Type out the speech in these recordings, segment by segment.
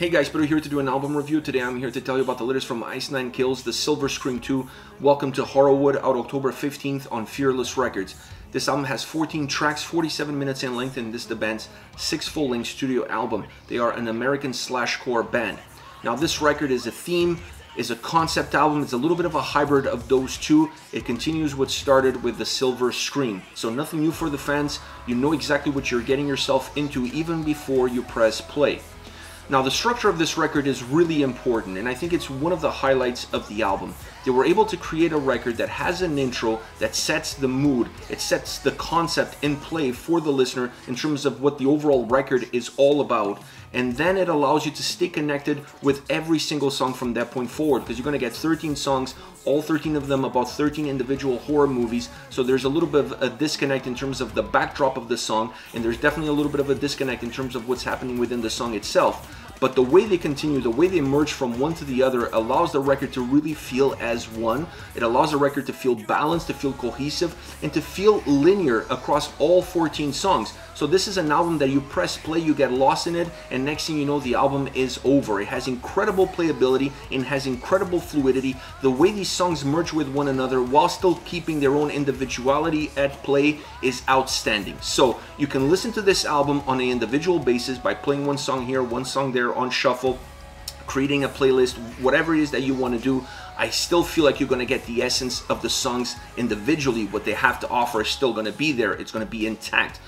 Hey guys, Peter here to do an album review. Today I'm here to tell you about the latest from Ice Nine Kills, The Silver Scream 2. Welcome to Horrorwood, out October 15th on Fearless Records. This album has 14 tracks, 47 minutes in length, and this is the band's sixth full-length studio album. They are an American slashcore band. Now this record is a theme, is a concept album. It's a little bit of a hybrid of those two. It continues what started with the Silver Scream. So nothing new for the fans. You know exactly what you're getting yourself into even before you press play. Now the structure of this record is really important and I think it's one of the highlights of the album. They were able to create a record that has an intro that sets the mood, it sets the concept in play for the listener in terms of what the overall record is all about and then it allows you to stay connected with every single song from that point forward because you're going to get 13 songs all 13 of them about 13 individual horror movies so there's a little bit of a disconnect in terms of the backdrop of the song and there's definitely a little bit of a disconnect in terms of what's happening within the song itself but the way they continue, the way they merge from one to the other allows the record to really feel as one. It allows the record to feel balanced, to feel cohesive, and to feel linear across all 14 songs. So this is an album that you press play, you get lost in it, and next thing you know, the album is over. It has incredible playability and has incredible fluidity. The way these songs merge with one another while still keeping their own individuality at play is outstanding. So you can listen to this album on an individual basis by playing one song here, one song there on shuffle, creating a playlist, whatever it is that you want to do. I still feel like you're going to get the essence of the songs individually. What they have to offer is still going to be there. It's going to be intact.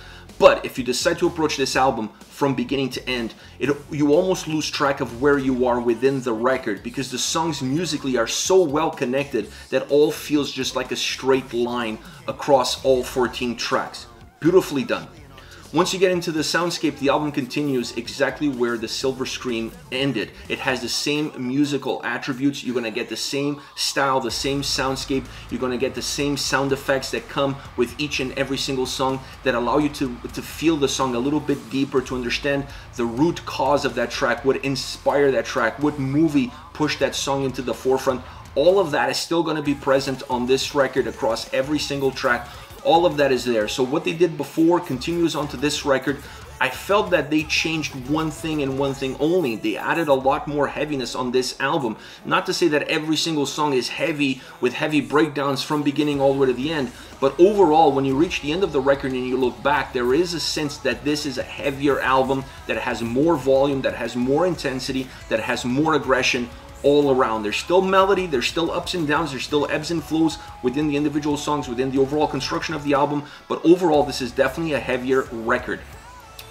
But if you decide to approach this album from beginning to end, it, you almost lose track of where you are within the record because the songs musically are so well connected that all feels just like a straight line across all 14 tracks. Beautifully done. Once you get into the soundscape, the album continues exactly where the Silver Scream ended. It has the same musical attributes. You're going to get the same style, the same soundscape. You're going to get the same sound effects that come with each and every single song that allow you to, to feel the song a little bit deeper, to understand the root cause of that track, what inspired that track, what movie pushed that song into the forefront. All of that is still going to be present on this record across every single track all of that is there. So what they did before continues onto this record. I felt that they changed one thing and one thing only. They added a lot more heaviness on this album. Not to say that every single song is heavy with heavy breakdowns from beginning all the way to the end, but overall, when you reach the end of the record and you look back, there is a sense that this is a heavier album, that has more volume, that has more intensity, that has more aggression, all around. There's still melody, there's still ups and downs, there's still ebbs and flows within the individual songs, within the overall construction of the album, but overall this is definitely a heavier record.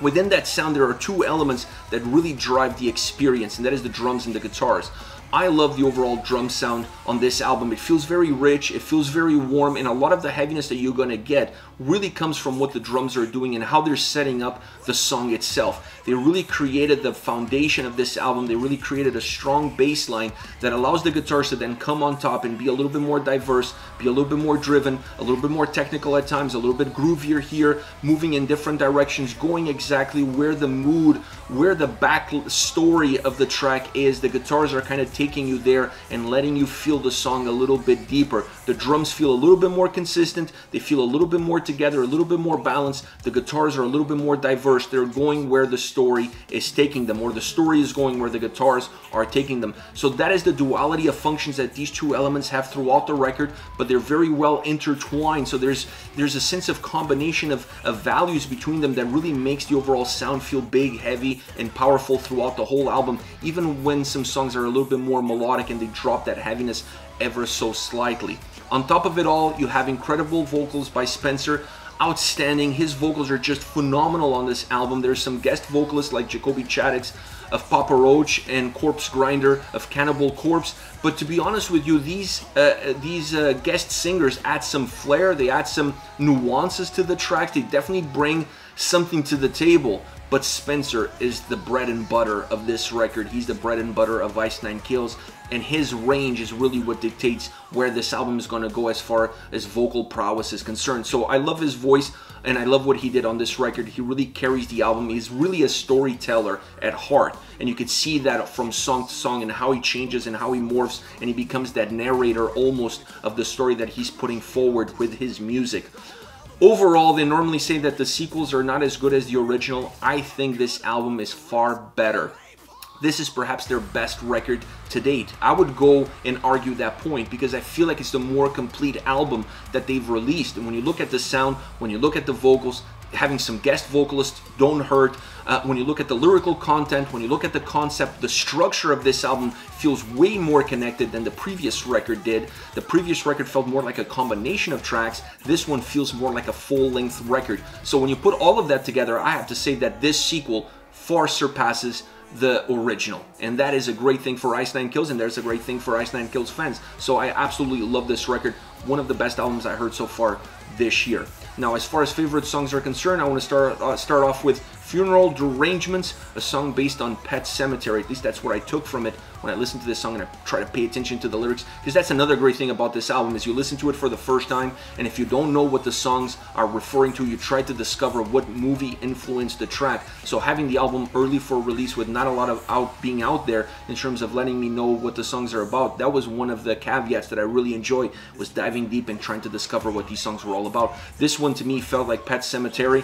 Within that sound, there are two elements that really drive the experience, and that is the drums and the guitars. I love the overall drum sound on this album. It feels very rich, it feels very warm, and a lot of the heaviness that you're gonna get really comes from what the drums are doing and how they're setting up the song itself. They really created the foundation of this album. They really created a strong bass line that allows the guitars to then come on top and be a little bit more diverse, be a little bit more driven, a little bit more technical at times, a little bit groovier here, moving in different directions, going exactly where the mood, where the back story of the track is. The guitars are kind of taking you there and letting you feel the song a little bit deeper. The drums feel a little bit more consistent. They feel a little bit more together, a little bit more balanced. The guitars are a little bit more diverse. They're going where the story is taking them, or the story is going where the guitars are taking them. So that is the duality of functions that these two elements have throughout the record, but they're very well intertwined. So there's there's a sense of combination of, of values between them that really makes the overall sound feel big, heavy, and powerful throughout the whole album, even when some songs are a little bit more more melodic and they drop that heaviness ever so slightly. On top of it all, you have incredible vocals by Spencer, outstanding. His vocals are just phenomenal on this album. There's some guest vocalists like Jacoby Shaddix of Papa Roach and Corpsegrinder of Cannibal Corpse. But to be honest with you, these uh, these uh, guest singers add some flair. They add some nuances to the track. They definitely bring something to the table. But Spencer is the bread and butter of this record. He's the bread and butter of Ice Nine Kills, and his range is really what dictates where this album is going to go as far as vocal prowess is concerned. So I love his voice, and I love what he did on this record. He really carries the album. He's really a storyteller at heart, and you could see that from song to song and how he changes and how he morphs, and he becomes that narrator almost of the story that he's putting forward with his music. Overall, they normally say that the sequels are not as good as the original. I think this album is far better. This is perhaps their best record to date. I would go and argue that point because I feel like it's the more complete album that they've released. And when you look at the sound, when you look at the vocals, having some guest vocalists don't hurt. Uh, when you look at the lyrical content, when you look at the concept, the structure of this album feels way more connected than the previous record did. The previous record felt more like a combination of tracks. This one feels more like a full-length record. So when you put all of that together, I have to say that this sequel far surpasses the original. And that is a great thing for Ice Nine Kills, and there's a great thing for Ice Nine Kills fans. So I absolutely love this record. One of the best albums I heard so far this year. Now, as far as favorite songs are concerned, I want to start uh, start off with Funeral Derangements, a song based on Pet Sematary. At least that's what I took from it when I listen to this song and I try to pay attention to the lyrics. Because that's another great thing about this album is you listen to it for the first time, and if you don't know what the songs are referring to, you try to discover what movie influenced the track. So having the album early for release with not a lot of out being out there in terms of letting me know what the songs are about, that was one of the caveats that I really enjoy was diving deep and trying to discover what these songs were all about. This one to me felt like Pet Sematary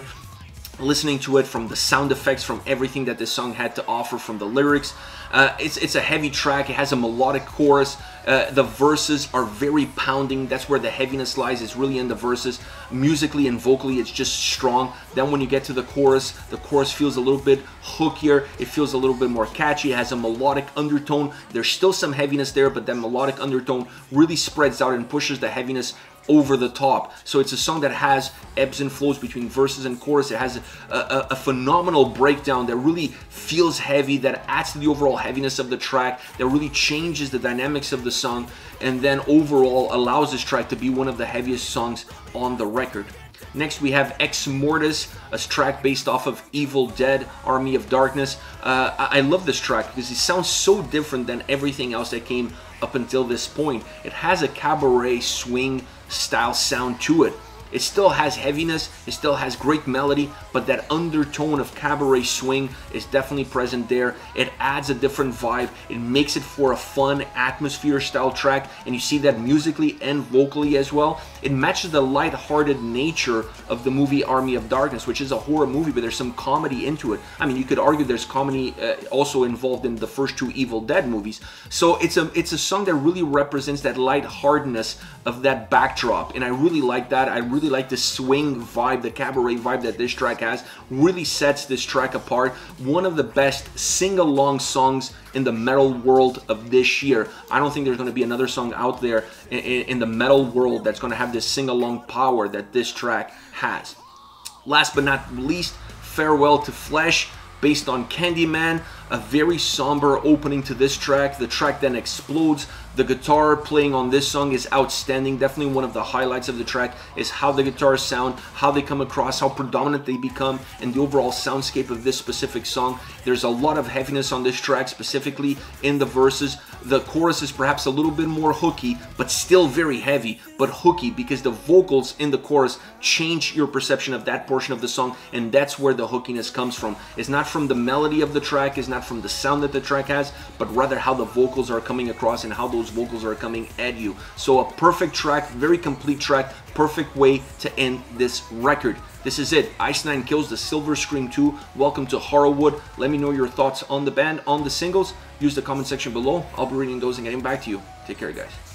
listening to it from the sound effects from everything that this song had to offer from the lyrics. Uh, it's, it's a heavy track. It has a melodic chorus. Uh, the verses are very pounding. That's where the heaviness lies. It's really in the verses. Musically and vocally it's just strong. Then when you get to the chorus the chorus feels a little bit hookier. It feels a little bit more catchy. It has a melodic undertone. There's still some heaviness there but that melodic undertone really spreads out and pushes the heaviness over the top. So it's a song that has ebbs and flows between verses and chorus. It has a, a, a, phenomenal breakdown that really feels heavy, that adds to the overall heaviness of the track, that really changes the dynamics of the song, and then overall allows this track to be one of the heaviest songs on the record. Next, we have Ex Mortis, a track based off of Evil Dead, Army of Darkness. Uh, I, I love this track because it sounds so different than everything else that came up until this point. It has a cabaret swing style sound to it. It still has heaviness, it still has great melody, but that undertone of cabaret swing is definitely present there. It adds a different vibe, it makes it for a fun atmosphere style track, and you see that musically and vocally as well. It matches the light-hearted nature of the movie Army of Darkness, which is a horror movie, but there's some comedy into it. I mean, you could argue there's comedy uh, also involved in the first two Evil Dead movies. So it's a it's a song that really represents that light-heartedness of that backdrop, and I really like that. I really like the swing vibe, the cabaret vibe that this track has. Really sets this track apart. One of the best sing-along songs in the metal world of this year. I don't think there's going to be another song out there in, in the metal world that's going to have this sing-along power that this track has. Last but not least, Farewell to Flesh based on Candyman, a very somber opening to this track. The track then explodes. The guitar playing on this song is outstanding. Definitely one of the highlights of the track is how the guitars sound, how they come across, how predominant they become, and the overall soundscape of this specific song. There's a lot of heaviness on this track, specifically in the verses. The chorus is perhaps a little bit more hooky, but still very heavy, but hooky because the vocals in the chorus change your perception of that portion of the song, and that's where the hookiness comes from. It's not from the melody of the track, it's not from the sound that the track has, but rather how the vocals are coming across and how those those vocals are coming at you. So a perfect track, very complete track, perfect way to end this record. This is it. Ice Nine Kills the Silver Scream 2. Welcome to Horrorwood. Let me know your thoughts on the band, on the singles. Use the comment section below. I'll be reading those and getting back to you. Take care, guys.